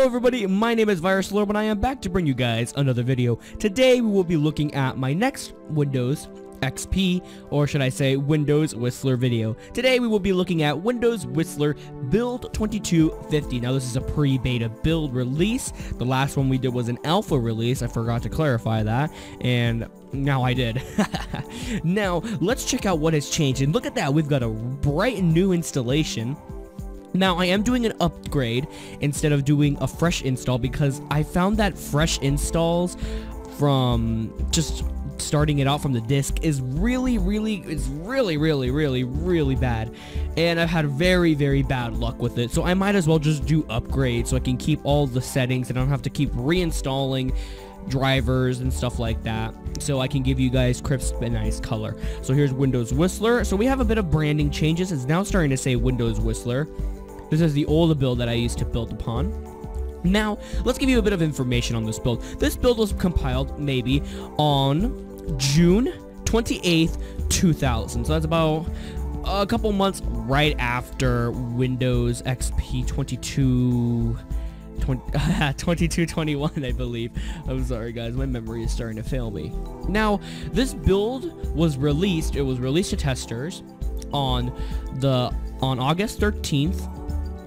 Hello everybody, my name is Virus Lord and I am back to bring you guys another video. Today we will be looking at my next Windows XP, or should I say Windows Whistler video. Today we will be looking at Windows Whistler Build 2250. Now this is a pre-beta build release. The last one we did was an alpha release, I forgot to clarify that, and now I did. now, let's check out what has changed, and look at that, we've got a bright new installation. Now, I am doing an upgrade instead of doing a fresh install because I found that fresh installs from just starting it out from the disk is really, really, it's really, really, really, really bad. And I've had very, very bad luck with it. So I might as well just do upgrades so I can keep all the settings and I don't have to keep reinstalling drivers and stuff like that so I can give you guys crisp and nice color. So here's Windows Whistler. So we have a bit of branding changes. It's now starting to say Windows Whistler. This is the older build that I used to build upon. Now, let's give you a bit of information on this build. This build was compiled maybe on June 28th, 2000. So that's about a couple months right after Windows XP 22... 2221 I believe I'm sorry guys my memory is starting to fail me now this build was released it was released to testers on the on August 13th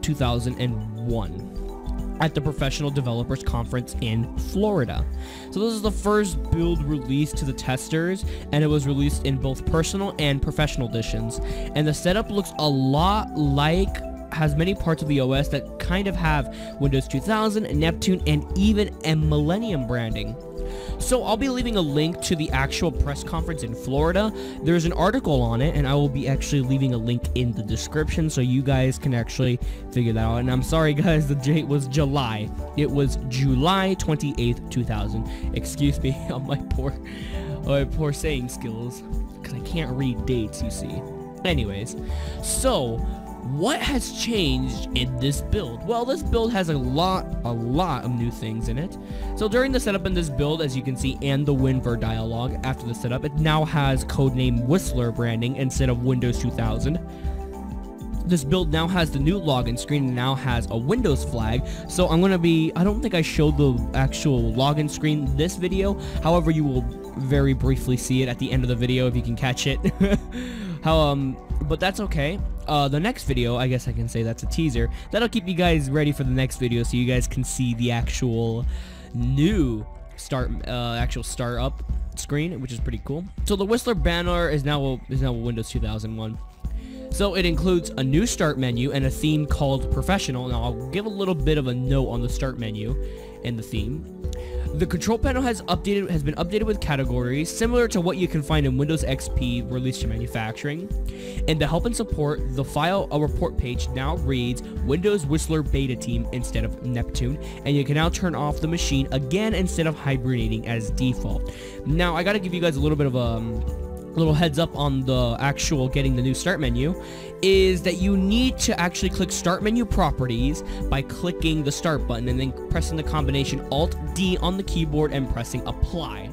2001 at the Professional Developers Conference in Florida. So this is the first build released to the testers, and it was released in both personal and professional editions. And the setup looks a lot like has many parts of the OS that kind of have Windows 2000, Neptune, and even a Millennium branding. So I'll be leaving a link to the actual press conference in Florida. There's an article on it, and I will be actually leaving a link in the description so you guys can actually figure that out. And I'm sorry, guys, the date was July. It was July 28th, 2000. Excuse me on my poor, my poor saying skills, because I can't read dates, you see. Anyways, so what has changed in this build? Well, this build has a lot, a lot of new things in it. So during the setup in this build, as you can see, and the WinVer dialog after the setup, it now has codename Whistler branding instead of Windows 2000. This build now has the new login screen and now has a Windows flag. So I'm going to be, I don't think I showed the actual login screen this video. However, you will very briefly see it at the end of the video if you can catch it. How, um, but that's okay. Uh, the next video, I guess I can say that's a teaser. That'll keep you guys ready for the next video so you guys can see the actual new start, uh, actual start up screen, which is pretty cool. So the Whistler banner is now, is now Windows 2001. So it includes a new start menu and a theme called Professional. Now I'll give a little bit of a note on the start menu and the theme. The control panel has updated has been updated with categories similar to what you can find in Windows XP released to manufacturing. And to help and support, the file a report page now reads Windows Whistler Beta Team instead of Neptune, and you can now turn off the machine again instead of hibernating as default. Now, I gotta give you guys a little bit of a um, little heads up on the actual getting the new start menu is that you need to actually click start menu properties by clicking the start button and then pressing the combination alt D on the keyboard and pressing apply.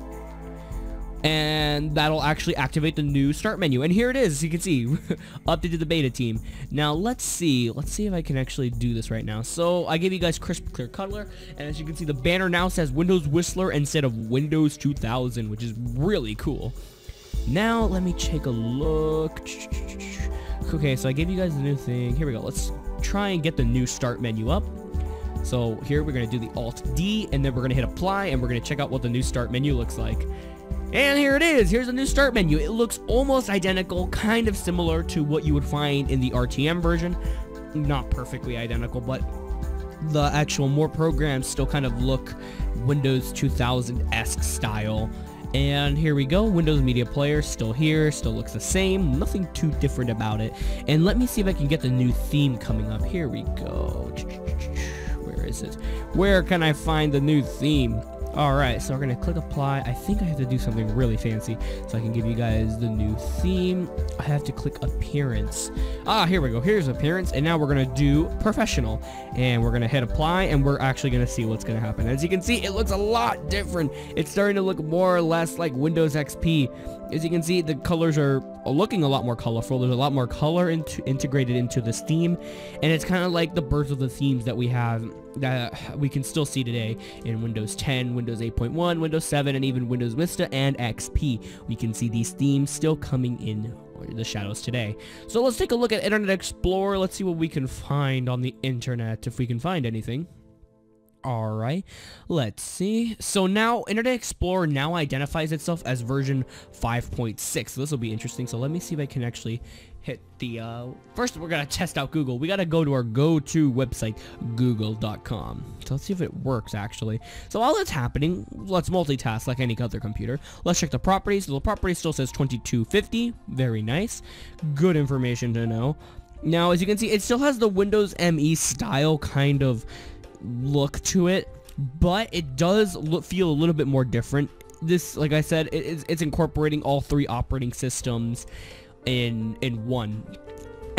And that'll actually activate the new start menu. And here it is as you can see updated the beta team. Now let's see let's see if I can actually do this right now. So I gave you guys crisp clear color and as you can see the banner now says Windows Whistler instead of Windows 2000 which is really cool now, let me take a look. Okay, so I gave you guys the new thing. Here we go. Let's try and get the new start menu up. So here we're going to do the Alt-D, and then we're going to hit Apply, and we're going to check out what the new start menu looks like. And here it is. Here's the new start menu. It looks almost identical, kind of similar to what you would find in the RTM version. Not perfectly identical, but the actual more programs still kind of look Windows 2000-esque style. And here we go, Windows Media Player still here, still looks the same, nothing too different about it. And let me see if I can get the new theme coming up. Here we go. Where is it? Where can I find the new theme? Alright, so we're to click apply. I think I have to do something really fancy so I can give you guys the new theme. I have to click appearance. Ah, here we go. Here's appearance. And now we're to do professional. And we're to hit apply and we're actually to see what's to happen. As you can see, it looks a lot different. It's starting to look more or less like Windows XP. As you can see, the colors are looking a lot more colorful. There's a lot more color into, integrated into this theme. And it's kind of like the birth of the themes that we have that we can still see today in Windows 10, Windows 8.1, Windows 7, and even Windows Vista and XP. We can see these themes still coming in the shadows today. So let's take a look at Internet Explorer. Let's see what we can find on the internet, if we can find anything. Alright, let's see. So now Internet Explorer now identifies itself as version 5.6. So this will be interesting. So let me see if I can actually hit the, uh, first we're going to test out Google. We got to go to our go-to website, google.com. So let's see if it works actually. So while that's happening, let's multitask like any other computer. Let's check the properties. The property still says 2250. Very nice. Good information to know. Now, as you can see, it still has the Windows ME style kind of look to it, but it does look, feel a little bit more different. This, like I said, it, it's incorporating all three operating systems in in one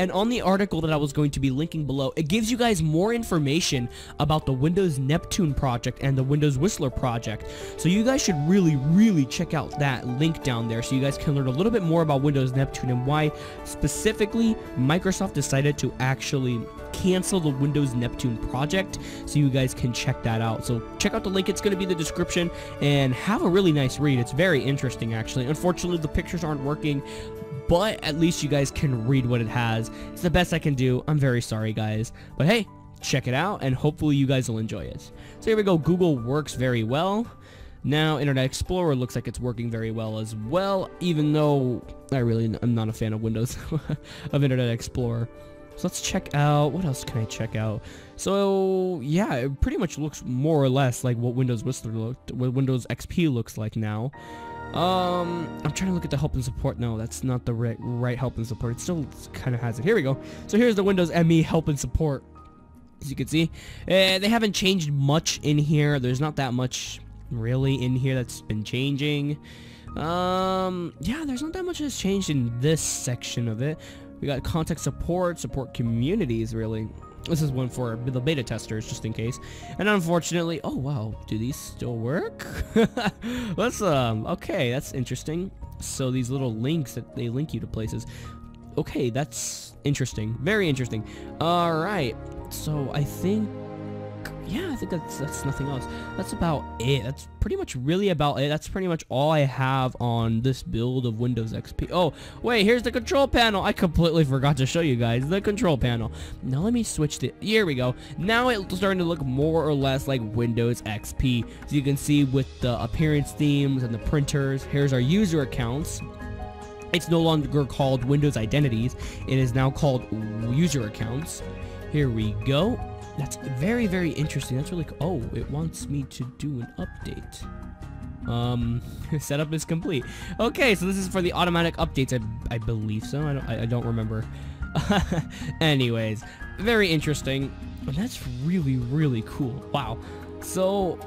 and on the article that I was going to be linking below, it gives you guys more information about the Windows Neptune project and the Windows Whistler project. So you guys should really, really check out that link down there so you guys can learn a little bit more about Windows Neptune and why specifically Microsoft decided to actually cancel the Windows Neptune project so you guys can check that out. So check out the link. It's going to be in the description and have a really nice read. It's very interesting actually. Unfortunately, the pictures aren't working but at least you guys can read what it has. It's the best I can do. I'm very sorry, guys. But hey, check it out, and hopefully you guys will enjoy it. So here we go. Google works very well. Now, Internet Explorer looks like it's working very well as well, even though I really am not a fan of Windows, of Internet Explorer. So let's check out, what else can I check out? So, yeah, it pretty much looks more or less like what Windows Whistler looked, what Windows XP looks like now. Um, I'm trying to look at the help and support. No, that's not the right, right help and support. It still kind of has it. Here we go. So here's the Windows ME help and support. As you can see, uh, they haven't changed much in here. There's not that much really in here that's been changing. Um, yeah, there's not that much that's changed in this section of it. We got contact support, support communities, really. This is one for the beta testers, just in case. And unfortunately, oh wow, do these still work? Let's, um, okay, that's interesting. So these little links that they link you to places. Okay, that's interesting. Very interesting. All right. So I think yeah, I think that's that's nothing else. That's about it. That's pretty much really about it. That's pretty much all I have on this build of Windows XP. Oh, wait, here's the control panel. I completely forgot to show you guys the control panel. Now let me switch the, here we go. Now it's starting to look more or less like Windows XP. So you can see with the appearance themes and the printers, here's our user accounts. It's no longer called Windows Identities. It is now called User Accounts. Here we go. That's very, very interesting. That's really cool. Oh, it wants me to do an update. Um, setup is complete. Okay, so this is for the automatic updates. I, I believe so. I don't, I, I don't remember. Anyways, very interesting. And that's really, really cool. Wow. So,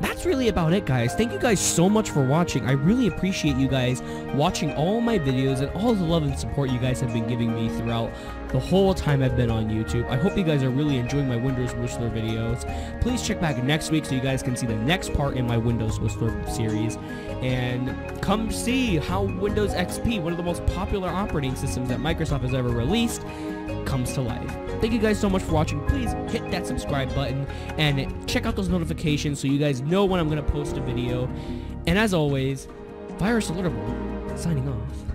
that's really about it, guys. Thank you guys so much for watching. I really appreciate you guys watching all my videos and all the love and support you guys have been giving me throughout the whole time I've been on YouTube. I hope you guys are really enjoying my Windows Whistler videos. Please check back next week so you guys can see the next part in my Windows Whistler series. And come see how Windows XP, one of the most popular operating systems that Microsoft has ever released, comes to life. Thank you guys so much for watching. Please hit that subscribe button and check out those notifications so you guys know when I'm going to post a video. And as always, Virus Alertable, signing off.